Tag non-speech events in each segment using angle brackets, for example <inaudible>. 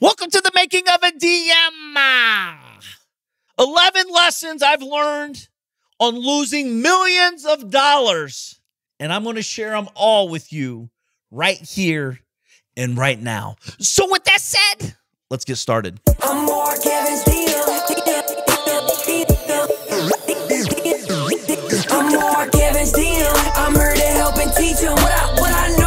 Welcome to the making of a DM. 11 lessons I've learned on losing millions of dollars. And I'm going to share them all with you right here and right now. So, with that said, let's get started. I'm Evans, I'm here to help and teach them what I, what I know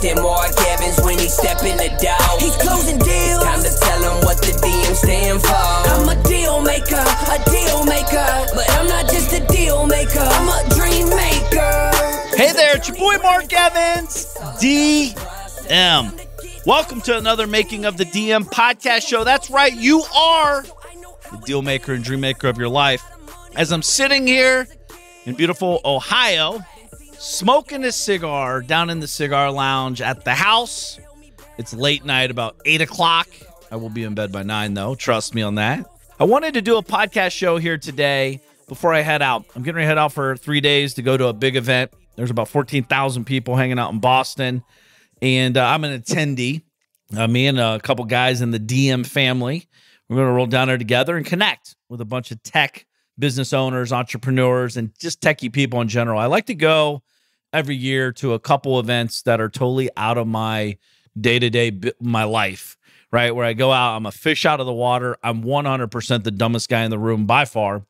ain't no question Mark Evans when he step in the door. He's closing deals. Time to tell him what the DM stand for. I'm a deal maker, a deal maker, but I'm not just a deal maker. I'm a dream maker. Hey there, it's your boy Mark Evans, DM. Welcome to another Making of the DM podcast show. That's right, you are the deal maker and dream maker of your life. As I'm sitting here in beautiful Ohio, smoking a cigar down in the cigar lounge at the house. It's late night, about eight o'clock. I will be in bed by nine, though. Trust me on that. I wanted to do a podcast show here today before I head out. I'm getting ready to head out for three days to go to a big event. There's about 14,000 people hanging out in Boston, and uh, I'm an attendee. Uh, me and a couple guys in the DM family. We're going to roll down there together and connect with a bunch of tech business owners, entrepreneurs, and just techie people in general. I like to go every year to a couple events that are totally out of my day to day my life, right? Where I go out, I'm a fish out of the water. I'm 100% the dumbest guy in the room by far.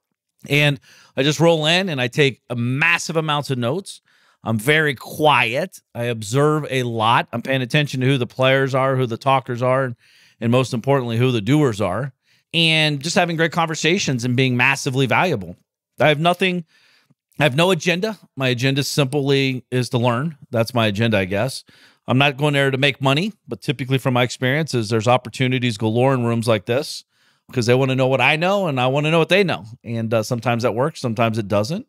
And I just roll in and I take a massive amounts of notes. I'm very quiet. I observe a lot. I'm paying attention to who the players are, who the talkers are, and most importantly, who the doers are, and just having great conversations and being massively valuable. I have nothing I have no agenda. My agenda simply is to learn. That's my agenda, I guess. I'm not going there to make money, but typically from my experiences, there's opportunities galore in rooms like this because they want to know what I know and I want to know what they know. And uh, sometimes that works, sometimes it doesn't.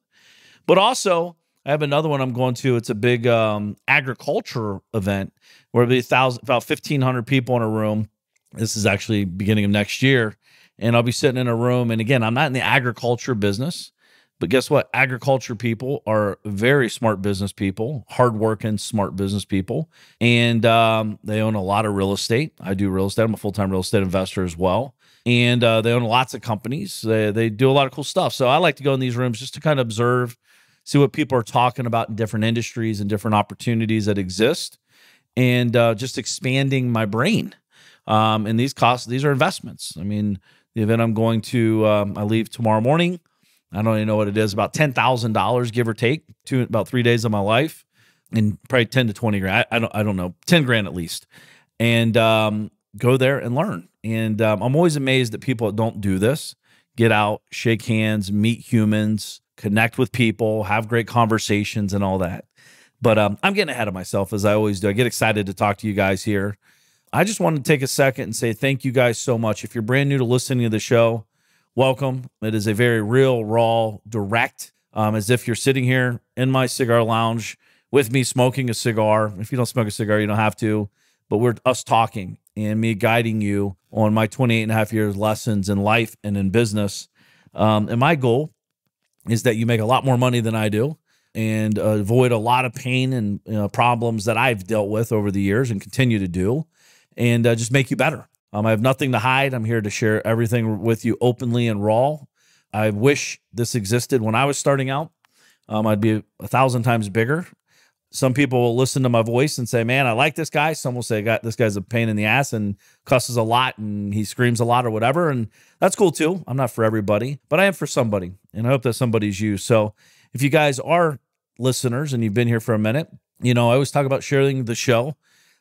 But also, I have another one I'm going to. It's a big um, agriculture event where there'll be about 1,500 people in a room. This is actually beginning of next year. And I'll be sitting in a room. And again, I'm not in the agriculture business. But guess what? Agriculture people are very smart business people, hardworking, smart business people, and um, they own a lot of real estate. I do real estate. I'm a full time real estate investor as well, and uh, they own lots of companies. They they do a lot of cool stuff. So I like to go in these rooms just to kind of observe, see what people are talking about in different industries and different opportunities that exist, and uh, just expanding my brain. Um, and these costs, these are investments. I mean, the event I'm going to, um, I leave tomorrow morning. I don't even know what it is, about ten thousand dollars, give or take, two about three days of my life, and probably ten to twenty grand. I, I don't I don't know, ten grand at least, and um, go there and learn. And um, I'm always amazed that people don't do this get out, shake hands, meet humans, connect with people, have great conversations, and all that. But um, I'm getting ahead of myself as I always do. I get excited to talk to you guys here. I just want to take a second and say thank you guys so much. If you're brand new to listening to the show, welcome. It is a very real, raw, direct, um, as if you're sitting here in my cigar lounge with me smoking a cigar. If you don't smoke a cigar, you don't have to, but we're us talking and me guiding you on my 28 and a half years lessons in life and in business. Um, and my goal is that you make a lot more money than I do and uh, avoid a lot of pain and you know, problems that I've dealt with over the years and continue to do and uh, just make you better. Um, I have nothing to hide. I'm here to share everything with you openly and raw. I wish this existed when I was starting out. Um, I'd be a thousand times bigger. Some people will listen to my voice and say, "Man, I like this guy." Some will say, "God, this guy's a pain in the ass and cusses a lot and he screams a lot or whatever." And that's cool too. I'm not for everybody, but I am for somebody, and I hope that somebody's you. So, if you guys are listeners and you've been here for a minute, you know I always talk about sharing the show.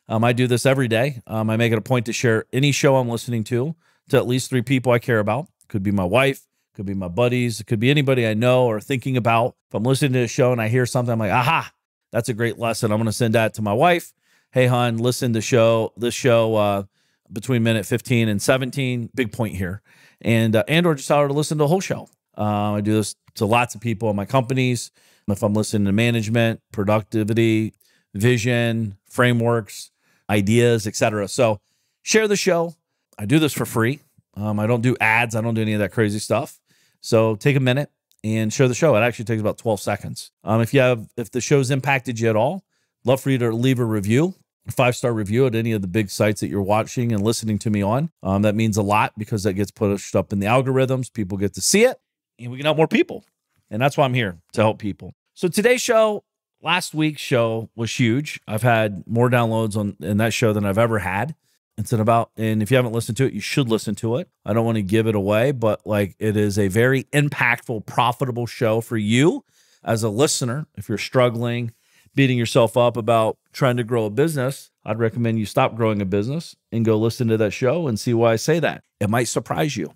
Um, I do this every day. Um, I make it a point to share any show I'm listening to to at least three people I care about. Could be my wife, could be my buddies, it could be anybody I know or thinking about. If I'm listening to a show and I hear something, I'm like, aha, that's a great lesson. I'm going to send that to my wife. Hey, hon, listen to show this show uh, between minute 15 and 17. Big point here, and uh, and or just tell her to listen to the whole show. Uh, I do this to lots of people in my companies. If I'm listening to management, productivity, vision, frameworks, ideas, etc. So share the show. I do this for free. Um, I don't do ads. I don't do any of that crazy stuff. So take a minute and share the show. It actually takes about 12 seconds. Um, if you have, if the show's impacted you at all, love for you to leave a review five star review at any of the big sites that you're watching and listening to me on. Um, that means a lot because that gets pushed up in the algorithms. People get to see it and we can help more people. And that's why I'm here to help people. So today's show, last week's show was huge. I've had more downloads on in that show than I've ever had. It's an about, and if you haven't listened to it, you should listen to it. I don't want to give it away, but like it is a very impactful, profitable show for you as a listener. If you're struggling, beating yourself up about trying to grow a business, I'd recommend you stop growing a business and go listen to that show and see why I say that. It might surprise you.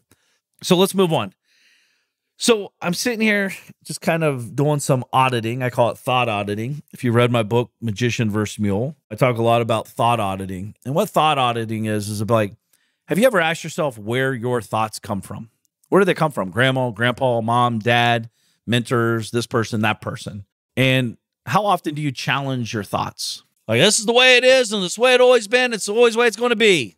So let's move on. So I'm sitting here just kind of doing some auditing. I call it thought auditing. If you read my book, Magician vs. Mule, I talk a lot about thought auditing. And what thought auditing is, is like, have you ever asked yourself where your thoughts come from? Where do they come from? Grandma, grandpa, mom, dad, mentors, this person, that person. And how often do you challenge your thoughts? Like, this is the way it is, and this is the way it always been. It's always the way it's going to be.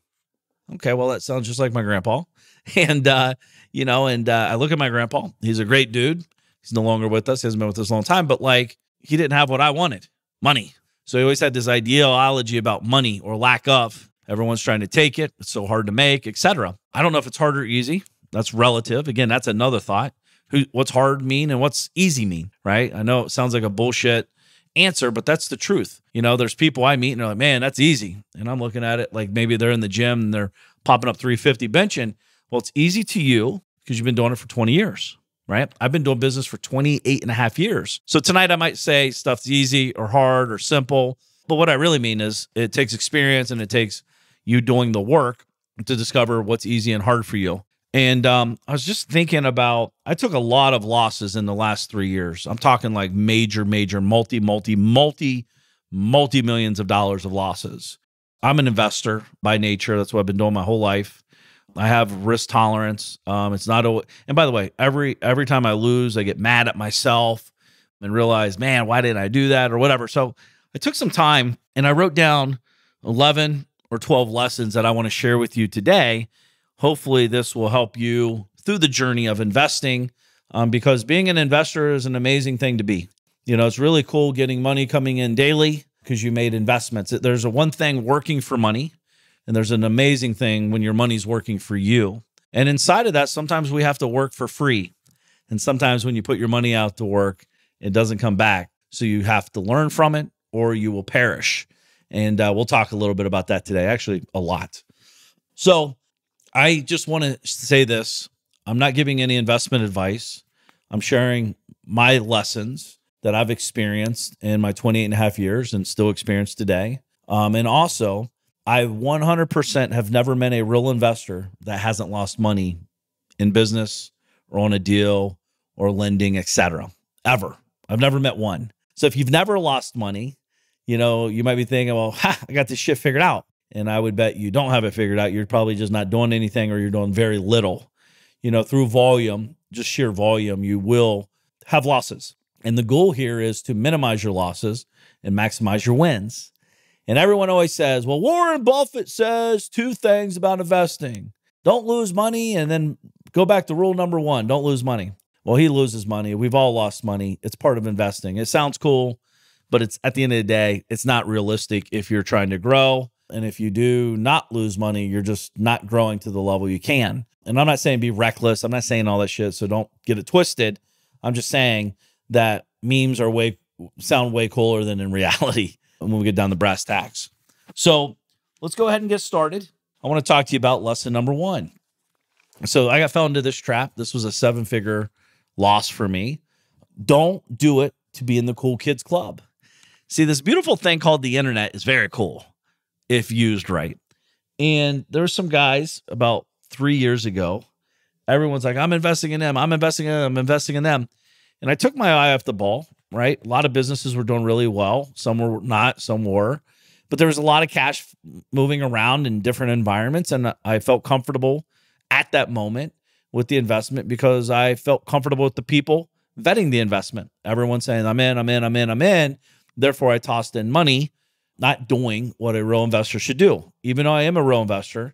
Okay, well, that sounds just like my grandpa. <laughs> And uh, you know, and uh, I look at my grandpa. He's a great dude. He's no longer with us. He hasn't been with us a long time, but like he didn't have what I wanted money. So he always had this ideology about money or lack of. Everyone's trying to take it. It's so hard to make, etc. I don't know if it's hard or easy. That's relative. Again, that's another thought. Who, what's hard mean and what's easy mean, right? I know it sounds like a bullshit answer, but that's the truth. You know, there's people I meet and they're like, man, that's easy. And I'm looking at it like maybe they're in the gym and they're popping up 350 benching well, it's easy to you because you've been doing it for 20 years, right? I've been doing business for 28 and a half years. So tonight I might say stuff's easy or hard or simple. But what I really mean is it takes experience and it takes you doing the work to discover what's easy and hard for you. And um, I was just thinking about, I took a lot of losses in the last three years. I'm talking like major, major, multi, multi, multi, multi millions of dollars of losses. I'm an investor by nature. That's what I've been doing my whole life. I have risk tolerance. Um, it's not a, and by the way, every every time I lose, I get mad at myself and realize, man, why didn't I do that or whatever. So I took some time and I wrote down 11 or 12 lessons that I want to share with you today. Hopefully, this will help you through the journey of investing um, because being an investor is an amazing thing to be. You know, it's really cool getting money coming in daily because you made investments. There's a one thing working for money and there's an amazing thing when your money's working for you. And inside of that, sometimes we have to work for free. And sometimes when you put your money out to work, it doesn't come back. So you have to learn from it or you will perish. And uh, we'll talk a little bit about that today, actually, a lot. So I just want to say this I'm not giving any investment advice. I'm sharing my lessons that I've experienced in my 28 and a half years and still experience today. Um, and also, I 100% have never met a real investor that hasn't lost money in business or on a deal or lending, etc. Ever. I've never met one. So if you've never lost money, you know, you might be thinking, well, ha, <laughs> I got this shit figured out. And I would bet you don't have it figured out. You're probably just not doing anything or you're doing very little. You know, through volume, just sheer volume, you will have losses. And the goal here is to minimize your losses and maximize your wins. And everyone always says, well, Warren Buffett says two things about investing don't lose money, and then go back to rule number one don't lose money. Well, he loses money. We've all lost money. It's part of investing. It sounds cool, but it's at the end of the day, it's not realistic if you're trying to grow. And if you do not lose money, you're just not growing to the level you can. And I'm not saying be reckless. I'm not saying all that shit. So don't get it twisted. I'm just saying that memes are way sound way cooler than in <laughs> reality when we get down the brass tacks. So let's go ahead and get started. I want to talk to you about lesson number one. So I got fell into this trap. This was a seven figure loss for me. Don't do it to be in the cool kids club. See, this beautiful thing called the internet is very cool if used right. And there's some guys about three years ago. Everyone's like, I'm investing in them. I'm investing in them. I'm investing in them. And I took my eye off the ball right? A lot of businesses were doing really well. Some were not, some were. But there was a lot of cash moving around in different environments. And I felt comfortable at that moment with the investment because I felt comfortable with the people vetting the investment. Everyone saying, I'm in, I'm in, I'm in, I'm in. Therefore, I tossed in money, not doing what a real investor should do. Even though I am a real investor,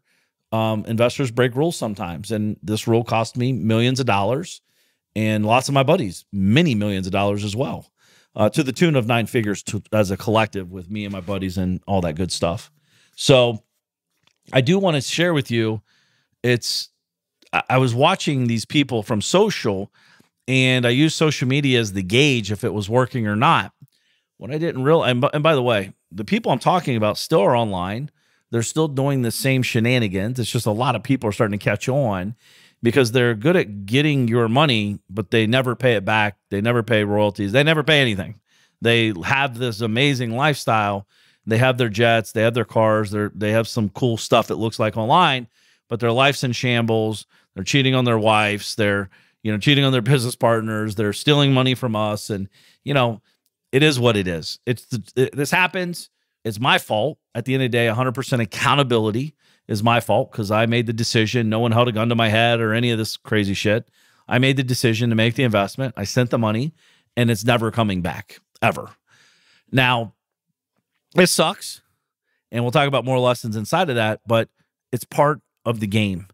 um, investors break rules sometimes. And this rule cost me millions of dollars and lots of my buddies, many millions of dollars as well. uh, to the tune of nine figures to, as a collective with me and my buddies and all that good stuff. So I do want to share with you. It's I, I was watching these people from social, and I used social media as the gauge if it was working or not. What I didn't realize, and, and by the way, the people I'm talking about still are online. They're still doing the same shenanigans. It's just a lot of people are starting to catch on because they're good at getting your money, but they never pay it back. They never pay royalties. They never pay anything. They have this amazing lifestyle. They have their jets, they have their cars, they they have some cool stuff that looks like online, but their life's in shambles. They're cheating on their wives. They're you know cheating on their <laughs> business partners. They're stealing money from us, and you know it is what it is. It's it, this happens. It's my fault. At the end of the day, 100% accountability is my fault because I made the decision. No one held a gun to my head or any of this crazy shit. I made the decision to make the investment. I sent the money and it's never coming back ever. Now, it sucks. And we'll talk about more lessons inside of that, but it's part of the game.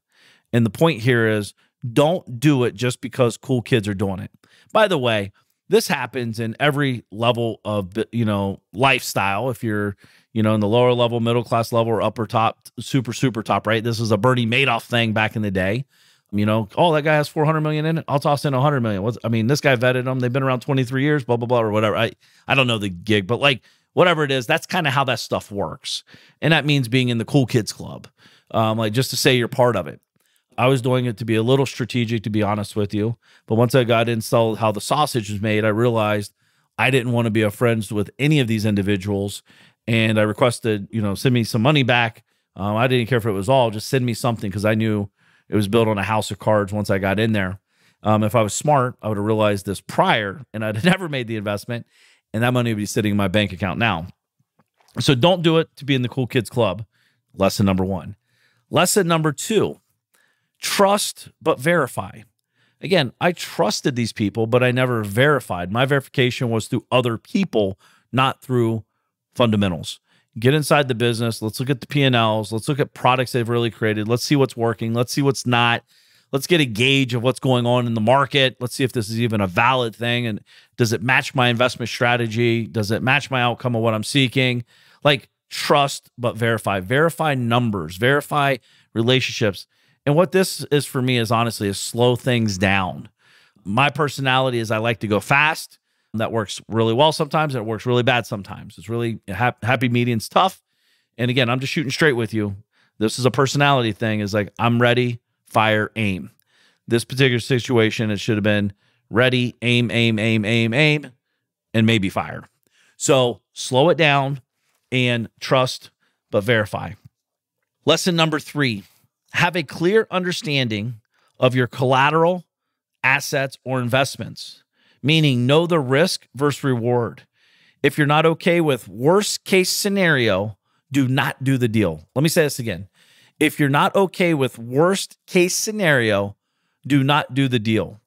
And the point here is don't do it just because cool kids are doing it. By the way, this happens in every level of you know lifestyle. If you're you know in the lower level middle class level or upper top super super top right? This is a bernie madoff thing back in the day. You know oh that guy has 400 million in it. I'll toss in 100 million. What's, i mean this guy vetted them they've been around 23 years blah blah blah or whatever. I i don't know the gig but like whatever it is that's kind of how that stuff works. And that means being in the cool kids club um, like just to say you're part of it I was doing it to be a little strategic, to be honest with you. But once I got installed how the sausage was made, I realized I didn't want to be a friends with any of these individuals. And I requested, you know, send me some money back. Um, I didn't care if it was all, just send me something because I knew it was built on a house of cards once I got in there. Um, if I was smart, I would have realized this prior and I'd have <laughs> never made the investment and that money would be sitting in my bank account now. So don't do it to be in the cool kids club. Lesson number one. Lesson number two Trust, but verify. Again, I trusted these people, but I never verified. My verification was through other people, not through fundamentals. Get inside the business. Let's look at the P&Ls. Let's look at products they've really created. Let's see what's working. Let's see what's not. Let's get a gauge of what's going on in the market. Let's see if this is even a valid thing. And does it match my investment strategy? Does it match my outcome of what I'm seeking? Like trust, but verify. Verify numbers, verify relationships. And what this is for me is honestly is slow things down. My personality is I like to go fast. That works really well sometimes. It works really bad sometimes. It's really happy median's tough. And again, I'm just shooting straight with you. This is a personality thing. Is like I'm ready, fire, aim. This particular situation, it should have been ready, aim, aim, aim, aim, aim, and maybe fire. So slow it down and trust, but verify. Lesson number three have a clear understanding of your collateral, assets, or investments, meaning know the risk versus reward. If you're not okay with worst case scenario, do not do the deal. Let me say this again. If you're not okay with worst case scenario, do not do the deal.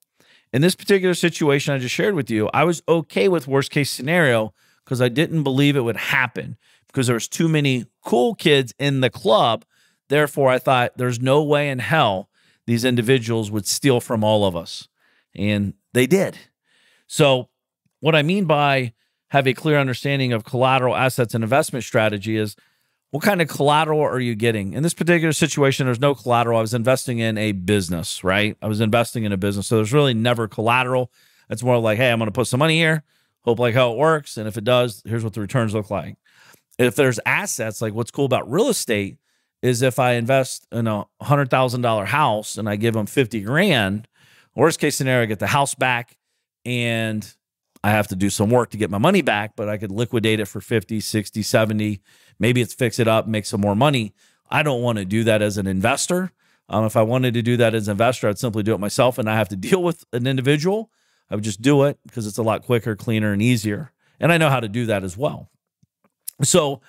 In this particular situation I just shared with you, I was okay with worst case scenario because I didn't believe it would happen because there was too many cool kids in the club Therefore, I thought there's no way in hell these individuals would steal from all of us. And they did. So, what I mean by have a clear understanding of collateral assets and investment strategy is what kind of collateral are you getting? In this particular situation, there's no collateral. I was investing in a business, right? I was investing in a business. So there's really never collateral. It's more like, hey, I'm going to put some money here, hope like how it works. And if it does, here's what the returns look like. If there's assets, like what's cool about real estate is if I invest in a hundred thousand dollar house and I give them 50 grand, worst case scenario, I get the house back and I have to do some work to get my money back, but I could liquidate it for 50, 60, 70. Maybe it's fix it up, make some more money. I don't want to do that as an investor. Um, if I wanted to do that as an investor, I'd simply do it myself and I have to deal with an individual. I would just do it because it's a lot quicker, cleaner, and easier. And I know how to do that as well. So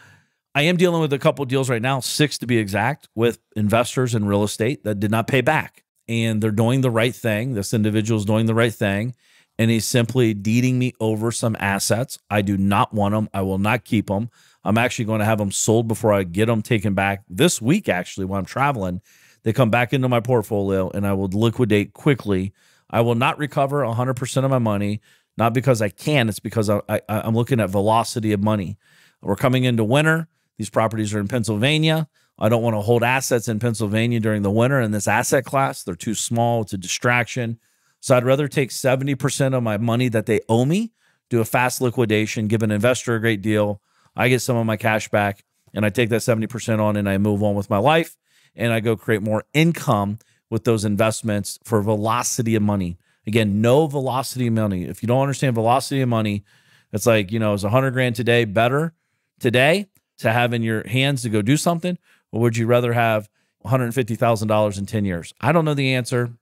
I am dealing with a couple deals right now, six to be exact, with investors in real estate that did not pay back. And they're doing the right thing. This individual is doing the right thing. And he's simply deeding me over some assets. I do not want them. I will not keep them. I'm actually going to have them sold before I get them taken back this week, actually, while I'm traveling. They come back into my portfolio and I will liquidate quickly. I will not recover 100% of my money not because I can. It's because I, I, I'm looking at velocity of money. We're coming into winter. These properties are in Pennsylvania. I don't want to hold assets in Pennsylvania during the winter in this asset class. They're too small. It's a distraction. So I'd rather take 70% of my money that they owe me, do a fast liquidation, give an investor a great deal. I get some of my cash back and I take that 70% on and I move on with my life and I go create more income with those investments for velocity of money. Again, no velocity of money. If you don't understand velocity of money, it's like, you know, is 100 grand today better today to have in your hands to go do something? Or would you rather have $150,000 in 10 years? I don't know the answer.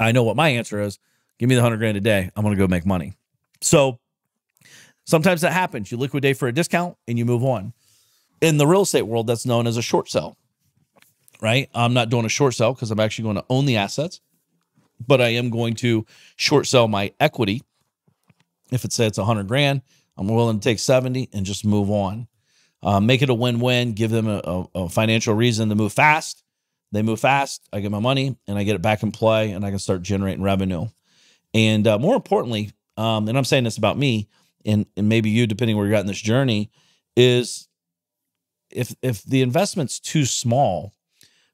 I know what my answer is. Give me the 100 grand a day. I'm going to go make money. So sometimes that happens. You liquidate for a discount and you move on. In the real estate world, that's known as a short sell, right? I'm not doing a short sell because I'm actually going to own the assets, but I am going to short sell my equity. If it says it's 100 grand, I'm willing to take 70 and just move on. Uh, make it a win-win. Give them a, a, financial reason to move fast. They move fast. I get my money and I get it back in play, and I can start generating revenue. And uh, more importantly, um, and I'm saying this about me, and and maybe you, depending where you're at in this journey, is if if the investment's too small,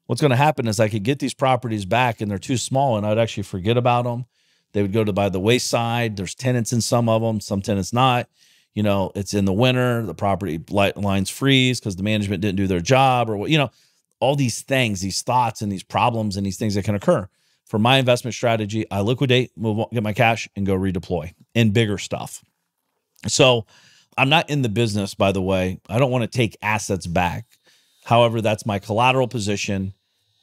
what's going to happen is I could get these properties back, and they're too small, and I'd actually forget about them. They would go to by the wayside. There's tenants in some of them, some tenants not you know, it's in the winter, the property lines freeze because the management didn't do their job or what, you know, all these things, these thoughts and these problems and these things that can occur. For my investment strategy, I liquidate, move on, get my cash and go redeploy in bigger stuff. So I'm not in the business, by the way. I don't want to take assets back. However, that's my collateral position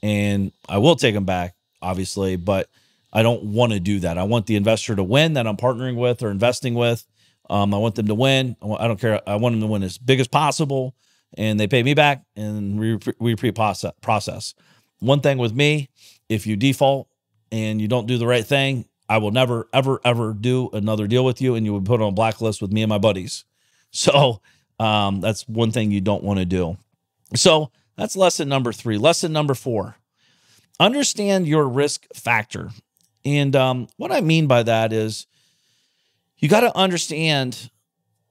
and I will take them back, obviously, but I don't want to do that. I want the investor to win that I'm partnering with or investing with um, I want them to win. I don't care. I want them to win as big as possible, and they pay me back, and we pre process. One thing with me, if you default and you don't do the right thing, I will never ever ever do another deal with you, and you would put on a blacklist with me and my buddies. <laughs> So um, that's one thing you don't want to do. So that's lesson number three. Lesson number four: understand your risk factor. And um, what I mean by that is you got to understand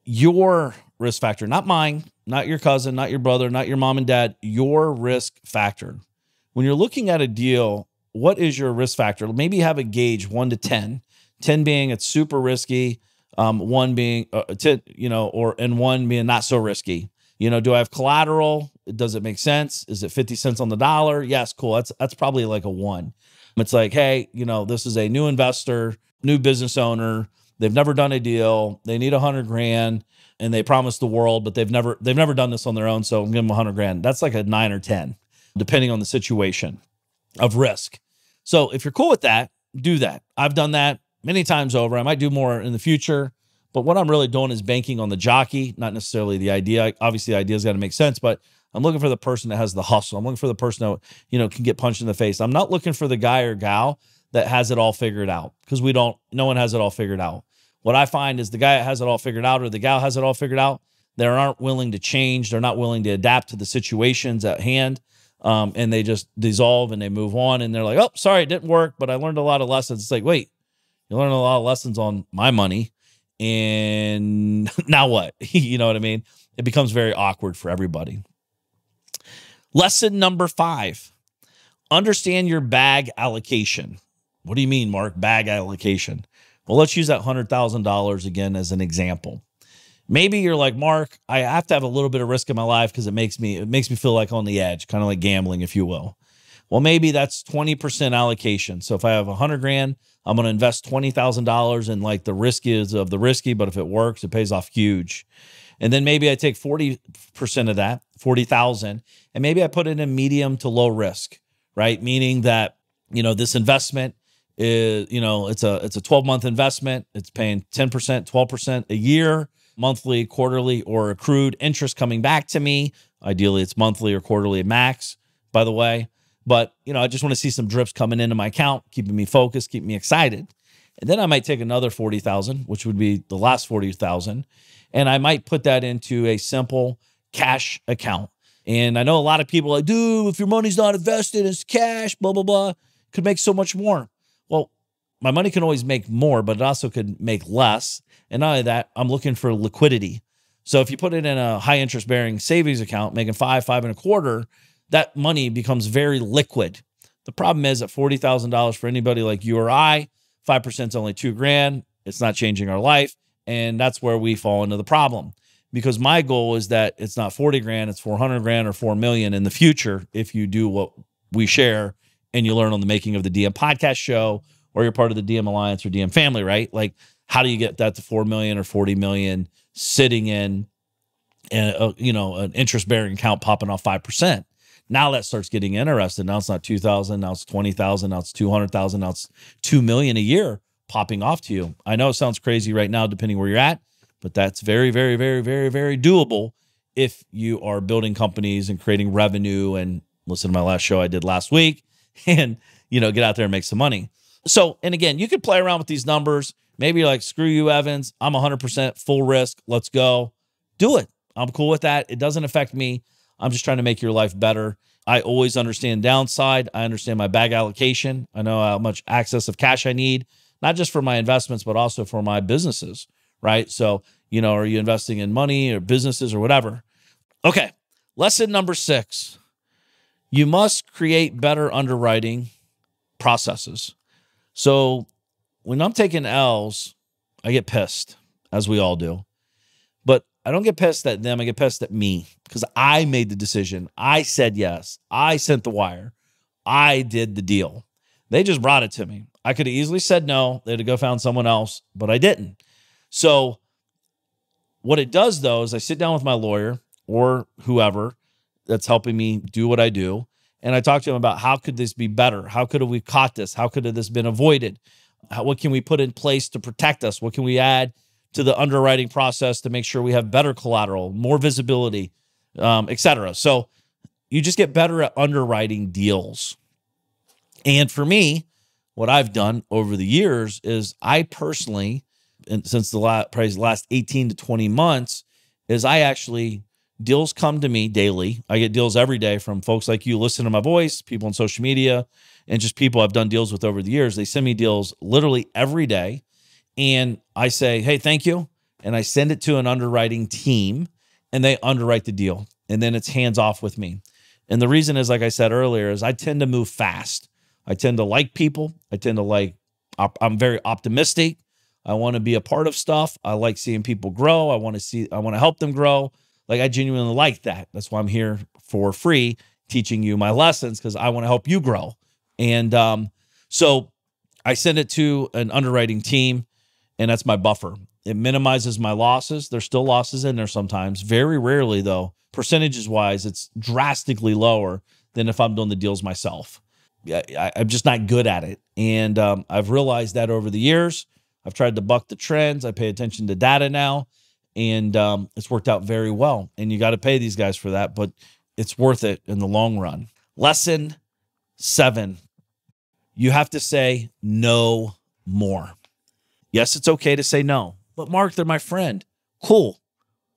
your risk factor, not mine, not your cousin, not your brother, not your mom and dad, your risk factor. When you're looking at a deal, what is your risk factor? Maybe have a gauge one to 10, 10 being it's super risky, um, one being, uh, 10, you know, or, and one being not so risky. You know, do I have collateral? Does it make sense? Is it 50 cents on the dollar? Yes, cool. That's, that's probably like a one. It's like, hey, you know, this is a new investor, new business owner They've never done a deal. They need a hundred grand and they promise the world, but they've never they've never done this on their own. So I'm giving them a hundred grand. That's like a nine or ten, depending on the situation of risk. So if you're cool with that, do that. I've done that many times over. I might do more in the future. But what I'm really doing is banking on the jockey, not necessarily the idea. Obviously, the idea's got to make sense, but I'm looking for the person that has the hustle. I'm looking for the person that you know can get punched in the face. I'm not looking for the guy or gal that has it all figured out because we don't. No one has it all figured out. What I find is the guy that has it all figured out or the gal has it all figured out. They aren't willing to change. They're not willing to adapt to the situations at hand. Um, and they just dissolve and they move on. And they're like, oh, sorry, it didn't work, but I learned a lot of lessons. It's like, wait, you learned a lot of lessons on my money. And <laughs> now what? <laughs> you know what I mean? It becomes very awkward for everybody. Lesson number five understand your bag allocation. What do you mean, Mark? Bag allocation. Well, let's use that $100,000 again as an example. Maybe you're like, Mark, I have to have a little bit of risk in my life because it makes me it makes me feel like on the edge, kind of like gambling, if you will. Well, maybe that's 20% allocation. So if I have 100 grand, I'm going to invest $20,000 in like the risk is of the risky, but if it works, it pays off huge. And then maybe I take 40% of that, 40,000, and maybe I put it in medium to low risk, right? Meaning that, you know, this investment is you know it's a it's a 12 month investment. It's paying 10% 12% a year monthly quarterly or accrued interest coming back to me. Ideally it's monthly or quarterly max by the way. But you know i just want to see some drips coming into my account keeping me focused keeping me excited. And then i might take another 40000 which would be the last 40000 and i might put that into a simple cash account. And i know a lot of people like dude if your money's not invested it's cash blah blah blah. Could make so much more my money can always make more, but it also could make less. And not only that, I'm looking for liquidity. So if you put it in a high interest bearing savings account, making five, five and a quarter, that money becomes very liquid. The problem is at $40,000 for anybody like you or I, 5% is only two grand. It's not changing our life. And that's where we fall into the problem. Because my goal is that it's not 40 grand, it's 400 grand or 4 million in the future if you do what we share and you learn on the making of the DM podcast show or you're part of the DM Alliance or DM family, right? Like, how do you get that to 4 million or 40 million sitting in, and uh, you know, an interest bearing account popping off 5%? Now that starts getting interested. Now it's not 2,000, now it's 20,000, now it's 200,000, now it's 2 million a year popping off to you. I know it sounds crazy right now, depending where you're at, but that's very, very, very, very, very doable if you are building companies and creating revenue and listen to my last show I did last week <laughs> and, you know, get out there and make some money. So, and again, you could play around with these numbers. Maybe like, screw you, Evans. I'm 100% full risk. Let's go. Do it. I'm cool with that. It doesn't affect me. I'm just trying to make your life better. I always understand downside. I understand my bag allocation. I know how much access of cash I need, not just for my investments, but also for my businesses, right? So, you know, are you investing in money or businesses or whatever? Okay. Lesson number six you must create better underwriting processes. So when I'm taking L's, I get pissed, as we all do. But I don't get pissed at them. I get pissed at me because I made the decision. I said yes. I sent the wire. I did the deal. They just brought it to me. I could have easily said no. They'd have go found someone else, but I didn't. So what it does though is I sit down with my lawyer or whoever that's helping me do what I do. And I talk to him about how could this be better? How could have we caught this? How could have this been avoided? How, what can we put in place to protect us? What can we add to the underwriting process to make sure we have better collateral, more visibility, um, et cetera. So you just get better at underwriting deals. And for me, what I've done over the years is I personally, and since the last, probably the last 18 to 20 months, is I actually deals come to me daily. I get deals every day from folks like you listen to my voice, people on social media, and just people I've done deals with over the years. They send me deals literally every day and I say, hey, thank you. And I send it to an underwriting team and they underwrite the deal. And then it's hands off with me. And the reason is, like I said earlier, is I tend to move fast. I tend to like people. I tend to like, I'm very optimistic. I want to be a part of stuff. I like seeing people grow. I want to see, I want to help them grow. Like I genuinely like that. That's why I'm here for free teaching you my lessons because I want to help you grow. And um, so I send it to an underwriting team and that's my buffer. It minimizes my losses. There's still losses in there sometimes. Very rarely, though, percentages wise, it's drastically lower than if I'm doing the deals myself. I, am just not good at it. And um, I've realized that over the years. I've tried to buck the trends. I pay attention to data now, and um, it's worked out very well. And you got to pay these guys for that, but it's worth it in the long run. Lesson seven you have to say no more. Yes, it's okay to say no, but Mark, they're my friend. Cool.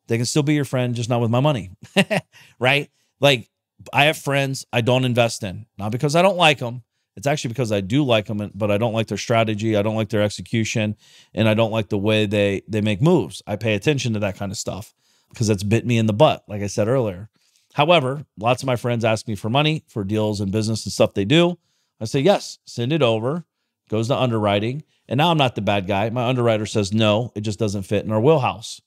They can still be your friend, just not with my money. <laughs> right? Like, I have friends I don't invest in, not because I don't like them. It's actually because I do like them, but I don't like their strategy. I don't like their execution, and I don't like the way they they make moves. I pay attention to that kind of stuff because that's bit me in the butt, like I said earlier. However, lots of my friends ask me for money for deals and business and stuff they do. I say yes, send it over. Goes to underwriting, and now I'm not the bad guy. My underwriter says, no, it just doesn't fit in our wheelhouse.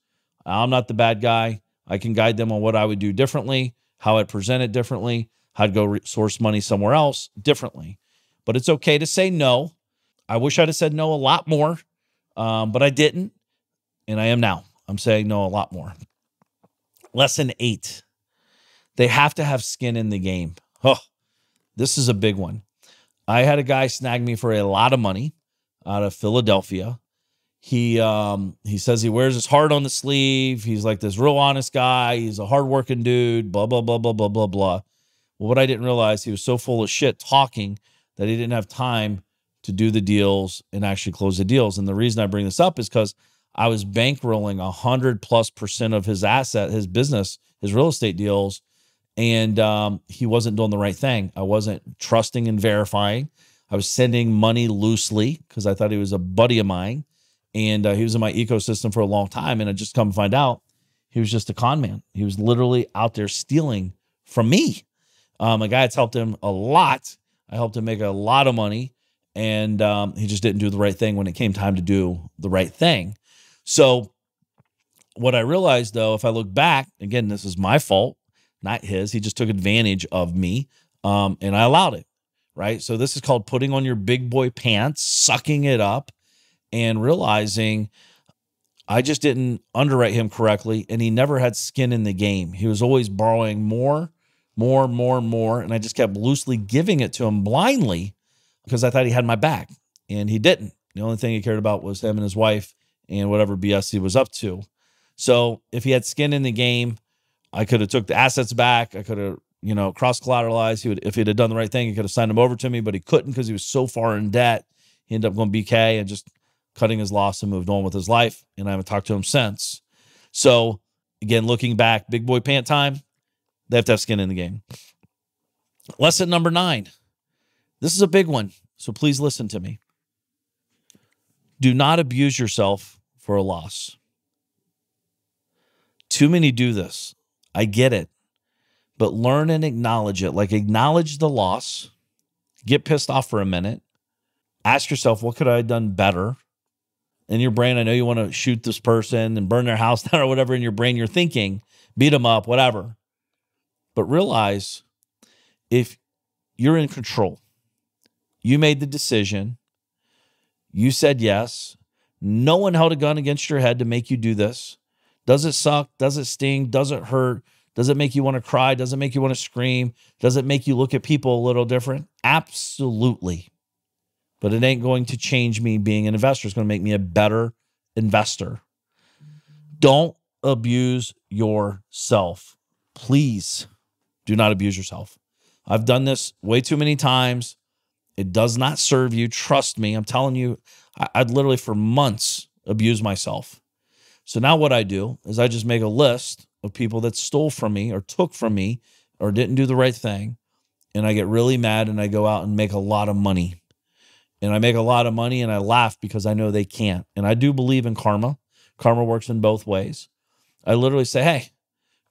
I'm not the bad guy. I can guide them on what I would do differently, how I'd present it differently, how to go source money somewhere else differently. But it's okay to say no. I wish I'd have said no a lot more, um, but I didn't. And I am now. I'm saying no a lot more. Lesson eight they have to have skin in the game. Oh, this is a big one. I had a guy snag me for a lot of money out of Philadelphia. He um he says he wears his heart on the sleeve. He's like this real honest guy. He's a hardworking dude. Blah blah blah blah blah blah blah. Well, what I didn't realize he was so full of shit talking that he didn't have time to do the deals and actually close the deals. And the reason I bring this up is because I was bankrolling a hundred plus percent of his asset, his business, his real estate deals, and um, he wasn't doing the right thing. I wasn't trusting and verifying. I was sending money loosely because I thought he was a buddy of mine. And uh, he was in my ecosystem for a long time. And I just come find out he was just a con man. He was literally out there stealing from me. Um, a guy that's helped him a lot. I helped him make a lot of money. And um, he just didn't do the right thing when it came time to do the right thing. So, what I realized though, if I look back, again, this is my fault, not his. He just took advantage of me um, and I allowed it right? So this is called putting on your big boy pants, sucking it up, and realizing I just didn't underwrite him correctly, and he never had skin in the game. He was always borrowing more, more, more, more, and I just kept loosely giving it to him blindly because I thought he had my back, and he didn't. The only thing he cared about was him and his wife and whatever BS he was up to. So if he had skin in the game, I could have took the assets back. I could have you know, cross collateralized. He would, if he'd have done the right thing, he could have signed him over to me, but he couldn't because he was so far in debt. He ended up going BK and just cutting his loss and moved on with his life. And I haven't talked to him since. So again, looking back, big boy pant time, they have to have skin in the game. Lesson number nine. This is a big one. So please listen to me. Do not abuse yourself for a loss. Too many do this. I get it but learn and acknowledge it. Like acknowledge the loss, get pissed off for a minute, ask yourself, what could I have done better? In your brain, I know you want to shoot this person and burn their house <laughs> down or whatever in your brain you're thinking, beat them up, whatever. But realize if you're in control, you made the decision, you said yes, no one held a gun against your head to make you do this. Does it suck? Does it sting? Does it hurt? Does it make you want to cry? Does it make you want to scream? Does it make you look at people a little different? Absolutely. But it ain't going to change me being an investor. It's going to make me a better investor. Don't abuse yourself. Please do not abuse yourself. I've done this way too many times. It does not serve you. Trust me. I'm telling you, I'd literally for months abuse myself. So now what I do is I just make a list of people that stole from me or took from me or didn't do the right thing. And I get really mad and I go out and make a lot of money. And I make a lot of money and I laugh because I know they can't. And I do believe in karma. Karma works in both ways. I literally say, hey,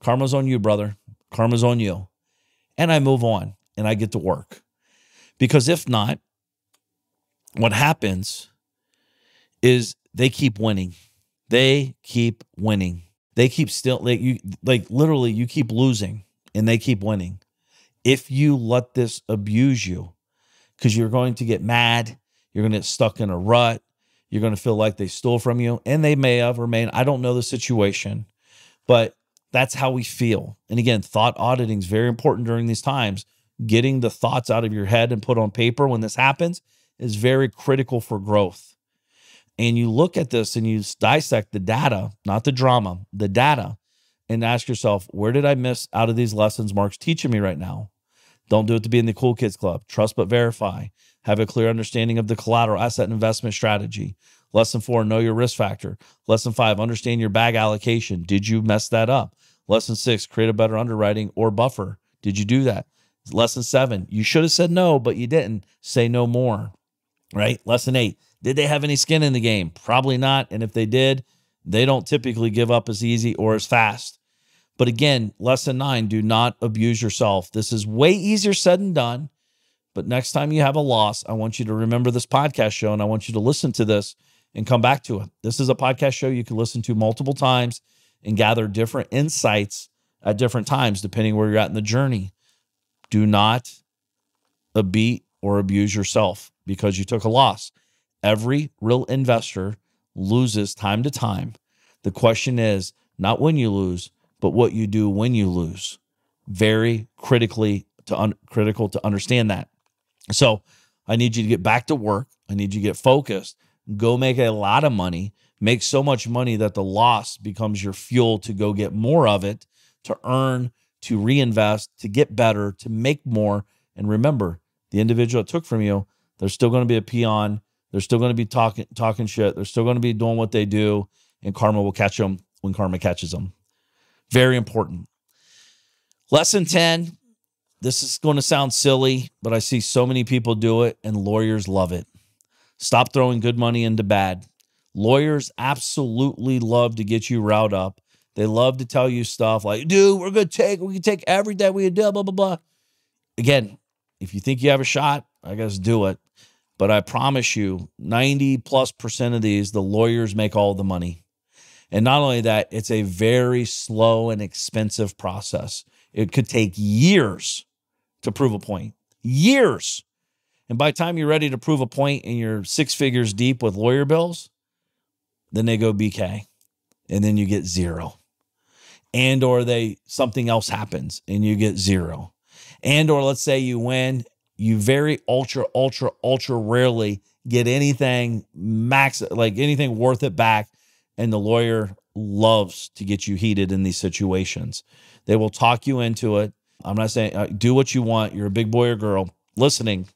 karma's on you, brother. Karma's on you. And I move on and I get to work. Because if not, what happens is they keep winning. They keep winning. They keep still like you like literally you keep losing and they keep winning. If you let this abuse you, because you're going to get mad, you're going to get stuck in a rut, you're going to feel like they stole from you, and they may have or may. Not. I don't know the situation, but that's how we feel. And again, thought auditing is very important during these times. Getting the thoughts out of your head and put on paper when this happens is very critical for growth and you look at this and you dissect the data, not the drama, the data, and ask yourself, where did I miss out of these lessons Mark's teaching me right now? Don't do it to be in the cool kids club. Trust but verify. Have a clear understanding of the collateral asset investment strategy. Lesson four, know your risk factor. Lesson five, understand your bag allocation. Did you mess that up? Lesson six, create a better underwriting or buffer. Did you do that? Lesson seven, you should have said no, but you didn't. Say no more. Right? Lesson eight, did they have any skin in the game? Probably not. And if they did, they don't typically give up as easy or as fast. But again, lesson nine do not abuse yourself. This is way easier said than done. But next time you have a loss, I want you to remember this podcast show and I want you to listen to this and come back to it. This is a podcast show you can listen to multiple times and gather different insights at different times, depending where you're at in the journey. Do not beat or abuse yourself because you took a loss. Every real investor loses time to time. The question is not when you lose, but what you do when you lose. Very critically to un- critical to understand that. So I need you to get back to work. I need you to get focused. Go make a lot of money. Make so much money that the loss becomes your fuel to go get more of it, to earn, to reinvest, to get better, to make more. And remember, the individual that took from you, they're still going to be a peon they're still going to be talking talking shit. They're still going to be doing what they do, and karma will catch them when karma catches them. Very important. Lesson 10. this is going to sound silly, but I see so many people do it and lawyers love it. Stop throwing good money into bad. Lawyers absolutely love to get you riled up. They love to tell you stuff like, dude, we're going to take, we can take everything we can do, blah, blah, blah. Again, if you think you have a shot, I guess do it. But I promise you, 90 plus percent of these, the lawyers make all the money. And not only that, it's a very slow and expensive process. It could take years to prove a point. Years. And by the time you're ready to prove a point and you're six figures deep with lawyer bills, then they go BK and then you get zero. And or they something else happens and you get zero. And or let's say you win, you very ultra ultra ultra rarely get anything max like anything worth it back and the lawyer loves to get you heated in these situations. They will talk you into it I'm not saying uh, do what you want. You're a big boy or girl listening,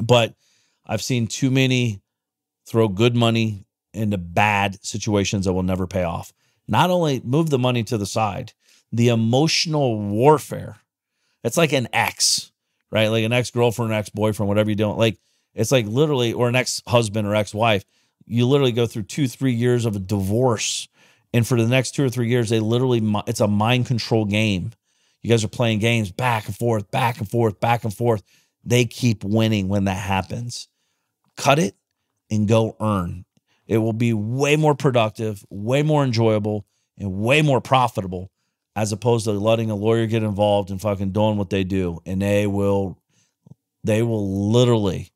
but I've seen too many throw good money into bad situations that will never pay off. Not only move the money to the side, the emotional warfare. It's like an ex, right? Like an ex girlfriend, an ex boyfriend, whatever you don't like. It's like literally, or an ex husband or ex wife. You literally go through two, three years of a divorce. And for the next two or three years, they literally, it's a mind control game you guys are playing games back and forth, back and forth, back and forth. They keep winning when that happens. Cut it and go earn. It will be way more productive, way more enjoyable, and way more profitable as opposed to letting a lawyer get involved and fucking doing what they do. And they will, they will literally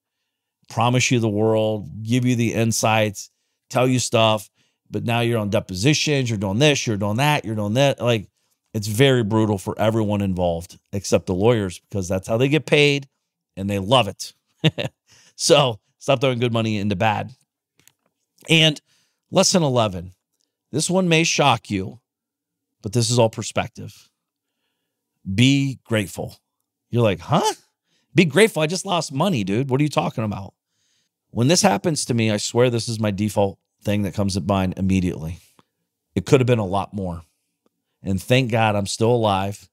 promise you the world, give you the insights, tell you stuff. But now you're on depositions, you're doing this, you're doing that, you're doing that. Like it's very brutal for everyone involved except the lawyers because that's how they get paid and they love it. <laughs> so stop throwing good money into bad. And lesson 11 this one may shock you, but this is all perspective. Be grateful. You're like, huh? Be grateful. I just lost money, dude. What are you talking about? When this happens to me, I swear this is my default thing that comes to mind immediately. It could have been a lot more. And thank God I'm still alive.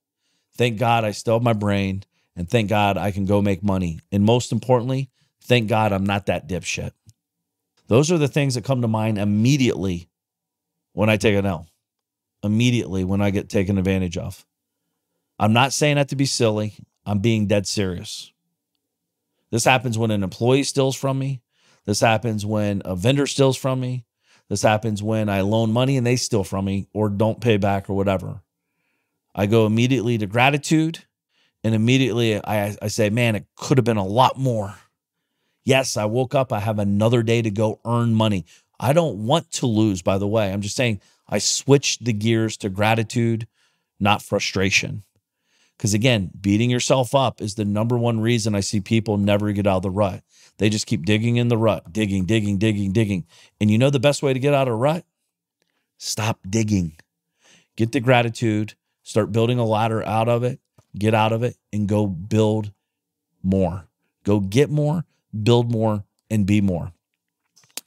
Thank God I still have my brain. And thank God I can go make money. And most importantly, thank God I'm not that dipshit. Those are the things that come to mind immediately when I take an L, immediately when I get taken advantage of. I'm not saying that to be silly. I'm being dead serious. This happens when an employee steals from me. This happens when a vendor steals from me. This happens when I loan money and they steal from me or don't pay back or whatever. I go immediately to gratitude and immediately I, I say, man, it could have been a lot more. Yes, I woke up. I have another day to go earn money. I don't want to lose, by the way. I'm just saying I switched the gears to gratitude, not frustration. Because again, beating yourself up is the number one reason I see people never get out of the rut. They just keep digging in the rut, digging, digging, digging, digging. And you know the best way to get out of rut? Stop digging. Get the gratitude, start building a ladder out of it, get out of it, and go build more. Go get more, build more, and be more.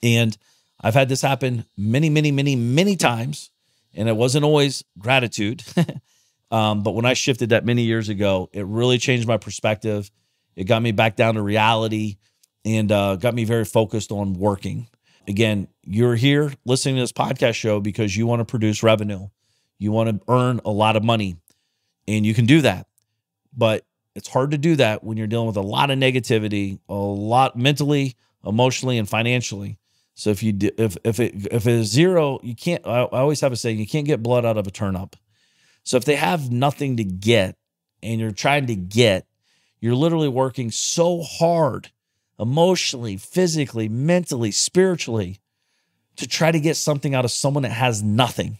And I've had this happen many, many, many, many times. And it wasn't always gratitude. <laughs> um, but when I shifted that many years ago, it really changed my perspective. It got me back down to reality and uh, got me very focused on working. Again, you're here listening to this podcast show because you want to produce revenue. You want to earn a lot of money, and you can do that. But it's hard to do that when you're dealing with a lot of negativity, a lot mentally, emotionally, and financially. So if you if if it if it is zero, you can't. I, I always have a saying: you can't get blood out of a turnip. So if they have nothing to get, and you're trying to get, you're literally working so hard emotionally, physically, mentally, spiritually to try to get something out of someone that has nothing.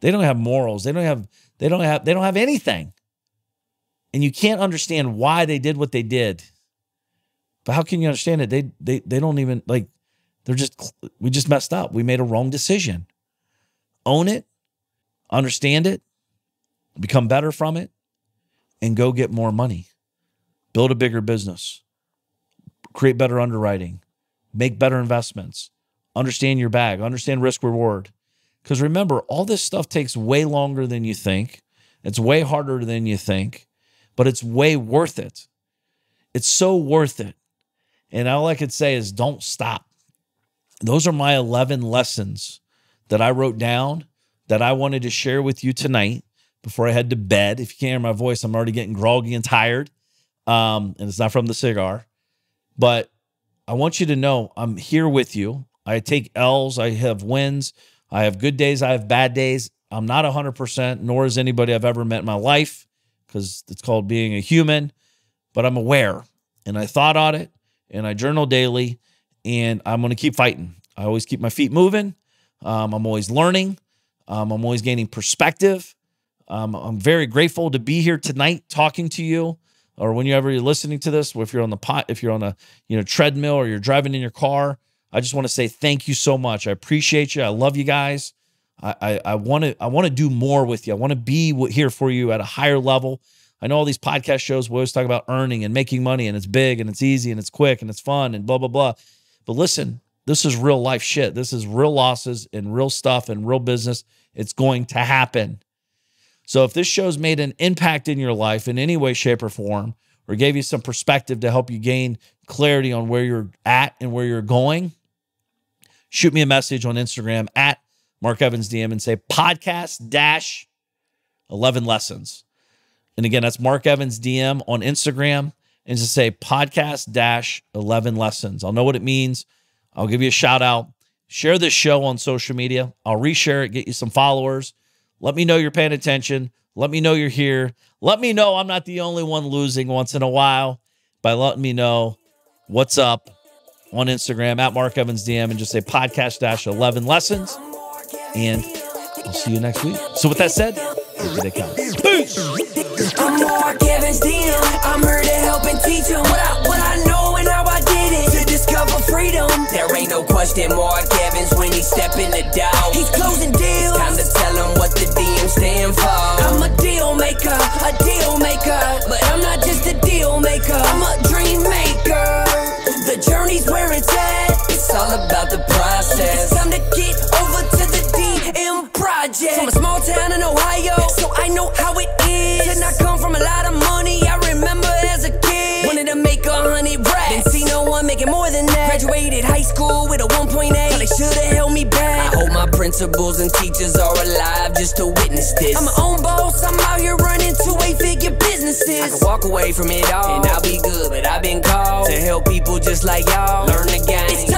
They don't have morals. They don't have they don't have they don't have anything. And you can't understand why they did what they did. But how can you understand it? They they they don't even like they're just we just messed up. We made a wrong decision. Own it, understand it, become better from it, and go get more money. Build a bigger business create better underwriting, make better investments, understand your bag, understand risk reward. Because remember, all this stuff takes way longer than you think. It's way harder than you think. But it's way worth it. It's so worth it. And all I could say is don't stop. Those are my 11 lessons that I wrote down that I wanted to share with you tonight before I head to bed. If you can't hear my voice, I'm already getting groggy and tired. Um, and it's not from the cigar. But I want you to know I'm here with you. I take L's, I have wins, I have good days, I have bad days. I'm not 100%, nor is anybody I've ever met in my life because it's called being a human, but I'm aware and I thought on it and I journal daily and I'm going to keep fighting. I always keep my feet moving. Um, I'm always learning. Um, I'm always gaining perspective. Um, I'm very grateful to be here tonight talking to you or whenever you're listening to this, if you're on the pot, if you're on a you know treadmill or you're driving in your car, I just want to say thank you so much. I appreciate you. I love you guys. I I want to I want to do more with you. I want to be here for you at a higher level. I know all these podcast shows we always talk about earning and making money, and it's big and it's easy and it's quick and it's fun and blah blah blah. But listen, this is real life shit. This is real losses and real stuff and real business. It's going to happen. So if this show's made an impact in your life in any way, shape, or form, or gave you some perspective to help you gain clarity on where you're at and where you're going, shoot me a message on Instagram at Mark Evans DM and say podcast dash 11 lessons. And again, that's Mark Evans DM on Instagram and just say podcast dash 11 lessons. I'll know what it means. I'll give you a shout out. Share this show on social media. I'll reshare it, get you some followers. Let me know you're paying attention. Let me know you're here. Let me know I'm not the only one losing once in a while by letting me know what's up on Instagram at Mark Evans DM and just say podcast dash 11 lessons. And I'll see you next week. So, with that said. I'm Mark Evans DM. I'm here to help and teach what I, what I know and how I did it to discover freedom. There ain't no question Mark Evans when the door. He's closing deals. Time to tell him what the DM stand for. I'm a deal maker, a deal maker. But I'm not just a deal maker, I'm a dream maker. The journey's where it's at. It's all about the process. It's time to get over to the DM project. From a small town in Ohio, so I know how it is. Did not come from a lot of money. I remember as a kid, wanted to make a hundred racks. Didn't see no one making more than that. Graduated high school with a 1.8. Thought they should have held me back. I hope my principals and teachers are alive just to witness this. I'm my own boss. I'm out here running two eight figure businesses. I can walk away from it all and I'll be good, but I've been called to help people just like y'all learn the game.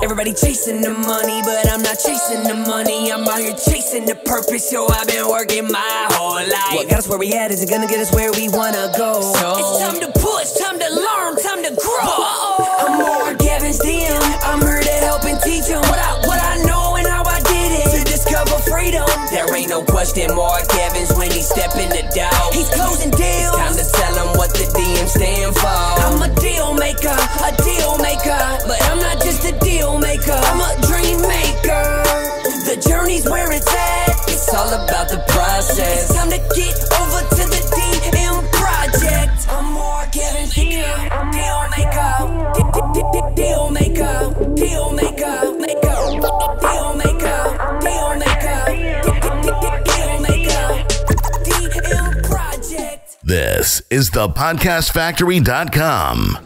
Everybody chasing the money, but I'm not chasing the money. I'm out here chasing the purpose. Yo, I've been working my whole life. What got us where we at isn't gonna get us where we wanna go. So it's time to push, time to learn, time to grow. Uh -oh. I'm Mark Evans DM. I'm here to help and teach them what I what I know and how I did it to discover freedom. There ain't no question Mark Evans when he step in the door. He's closing deals. Time to tell him what the DM stand for. I'm a deal maker, a deal maker, but I'm not just a it's all about the process. Time to get over to the DM project. I'm DM. Deal maker. Deal maker. Deal maker. Deal maker. Deal maker. Deal maker. DM project. This is the podcastfactory.com.